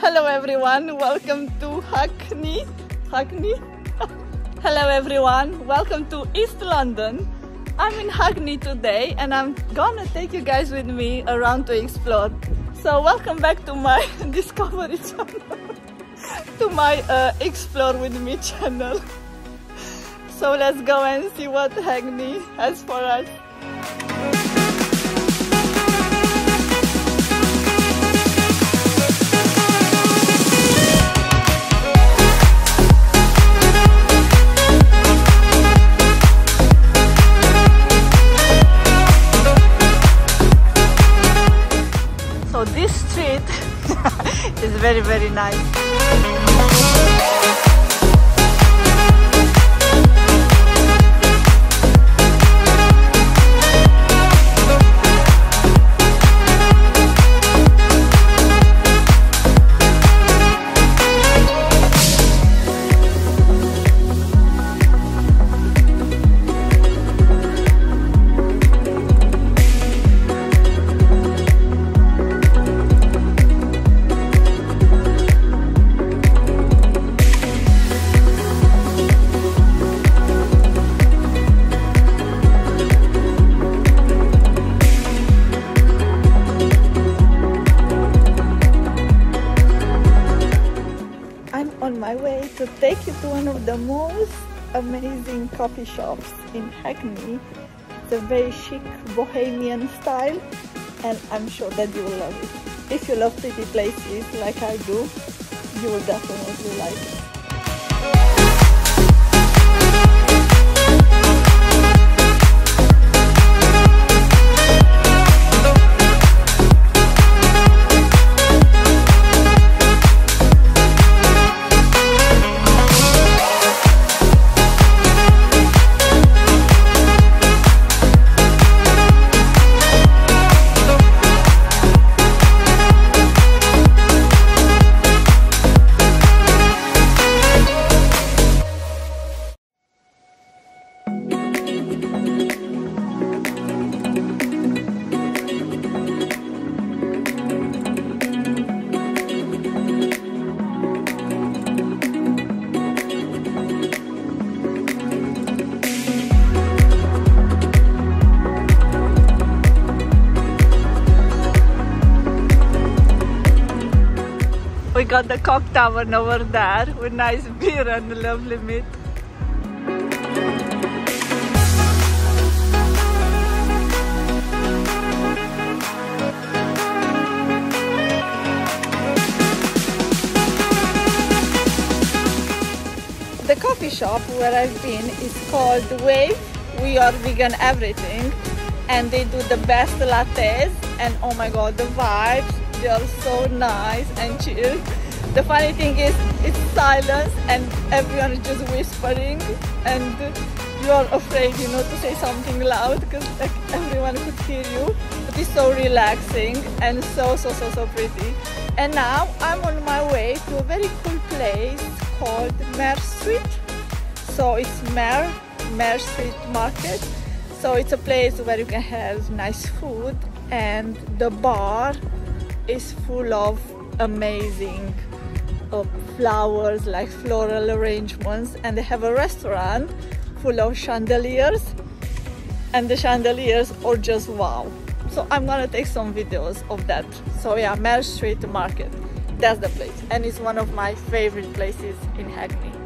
Hello everyone, welcome to Hackney. Hackney? Hello everyone, welcome to East London. I'm in Hackney today and I'm gonna take you guys with me around to explore. So welcome back to my Discovery channel, to my uh, Explore with me channel. So let's go and see what Hackney has for us. So this street is very very nice. To one of the most amazing coffee shops in Hackney. It's a very chic bohemian style and I'm sure that you will love it. If you love pretty places like I do, you will definitely like it. Got the cock tavern over there with nice beer and lovely meat. The coffee shop where I've been is called Wave. We are vegan everything and they do the best lattes and oh my god the vibes they are so nice and chill the funny thing is it's silence and everyone is just whispering and you are afraid you know to say something loud because like everyone could hear you. But it's so relaxing and so so so so pretty. And now i'm on my way to a very cool place called Mer Street. So it's Mer, Mare Street Market. So it's a place where you can have nice food and the bar is full of amazing uh, flowers like floral arrangements and they have a restaurant full of chandeliers and the chandeliers are just wow. So i'm gonna take some videos of that. So yeah Mare Street Market that's the place and it's one of my favorite places in Hackney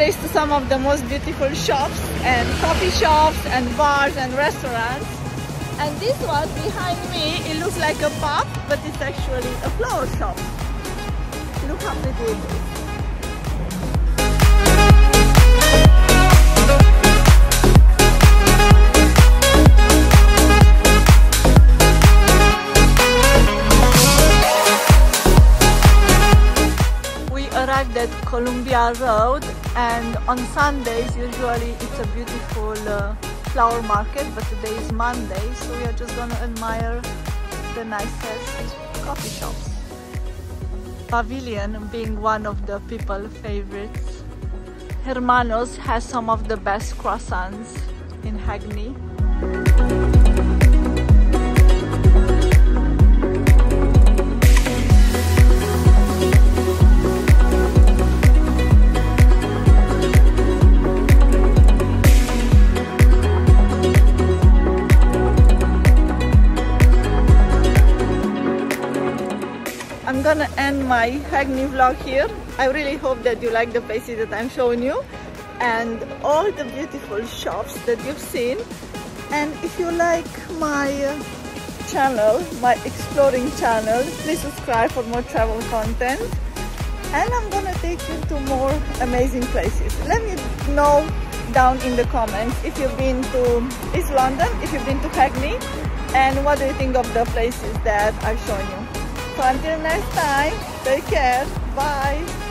Place to some of the most beautiful shops and coffee shops and bars and restaurants. And this one behind me, it looks like a pub, but it's actually a flower shop. Look how pretty it is. arrived at Columbia Road and on Sundays usually it's a beautiful uh, flower market but today is Monday so we are just gonna admire the nicest coffee shops. Pavilion being one of the people favorites. Hermanos has some of the best croissants in Hackney. My Hackney vlog here. I really hope that you like the places that I'm showing you and all the beautiful shops that you've seen. And if you like my uh, channel, my exploring channel, please subscribe for more travel content. And I'm gonna take you to more amazing places. Let me know down in the comments if you've been to East London, if you've been to Hackney, and what do you think of the places that I've shown you. Until next time, take care. Bye.